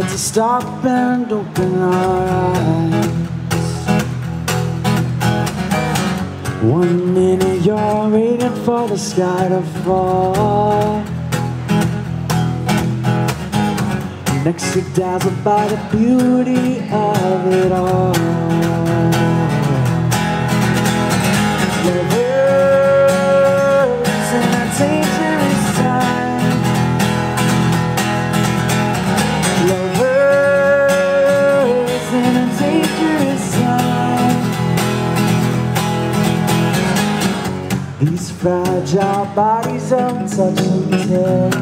never get to stop and open our eyes. One minute you're waiting for the sky to fall. Next you're dazzled by the beauty of it all. These fragile bodies of touch and taste.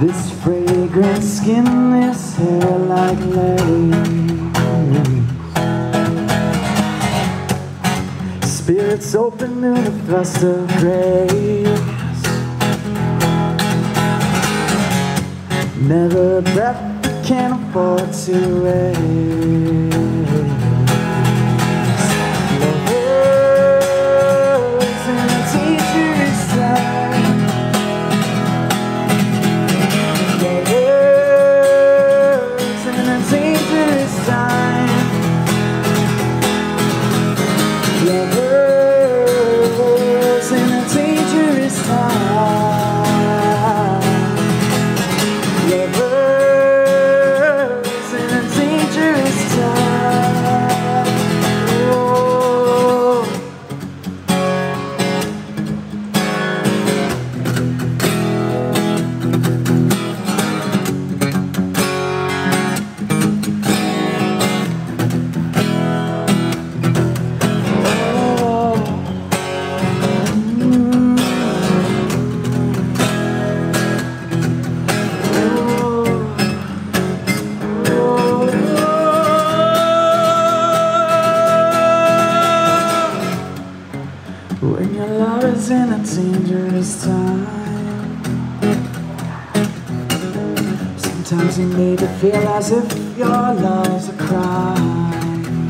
This fragrant skin, this hair like lace. Spirits open to the thrust of grace. Never a breath can afford to waste. Dangerous time. Sometimes you make it feel as if your love's a crime.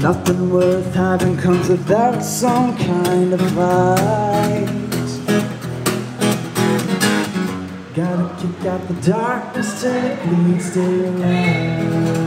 Nothing worth having comes without some kind of fight. Gotta kick out the darkness till it leads to light